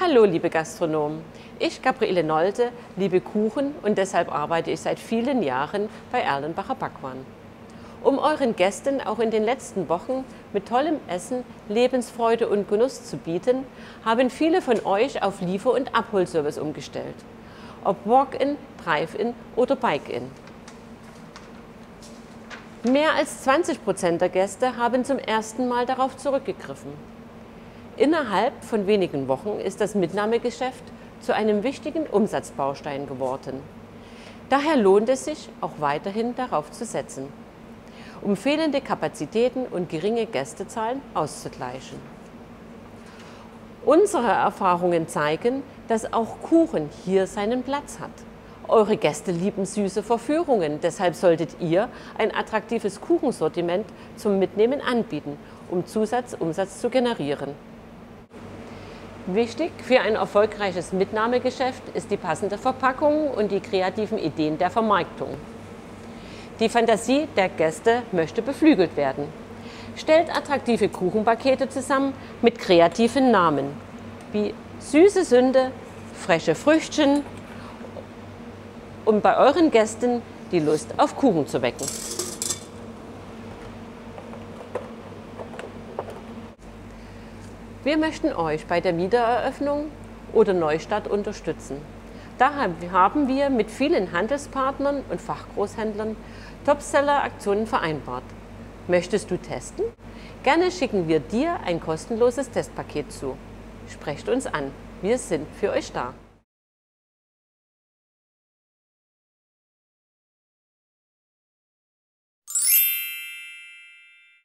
Hallo, liebe Gastronomen. Ich, Gabriele Nolte, liebe Kuchen und deshalb arbeite ich seit vielen Jahren bei Erlenbacher Backwaren. Um euren Gästen auch in den letzten Wochen mit tollem Essen Lebensfreude und Genuss zu bieten, haben viele von euch auf Liefer- und Abholservice umgestellt. Ob Walk-in, Drive-in oder Bike-in. Mehr als 20 Prozent der Gäste haben zum ersten Mal darauf zurückgegriffen. Innerhalb von wenigen Wochen ist das Mitnahmegeschäft zu einem wichtigen Umsatzbaustein geworden. Daher lohnt es sich, auch weiterhin darauf zu setzen, um fehlende Kapazitäten und geringe Gästezahlen auszugleichen. Unsere Erfahrungen zeigen, dass auch Kuchen hier seinen Platz hat. Eure Gäste lieben süße Verführungen, deshalb solltet ihr ein attraktives Kuchensortiment zum Mitnehmen anbieten, um Zusatzumsatz zu generieren. Wichtig für ein erfolgreiches Mitnahmegeschäft ist die passende Verpackung und die kreativen Ideen der Vermarktung. Die Fantasie der Gäste möchte beflügelt werden. Stellt attraktive Kuchenpakete zusammen mit kreativen Namen wie Süße Sünde, Freche Früchtchen, um bei euren Gästen die Lust auf Kuchen zu wecken. Wir möchten euch bei der Wiedereröffnung oder Neustart unterstützen. Daher haben wir mit vielen Handelspartnern und Fachgroßhändlern Topseller-Aktionen vereinbart. Möchtest du testen? Gerne schicken wir dir ein kostenloses Testpaket zu. Sprecht uns an. Wir sind für euch da.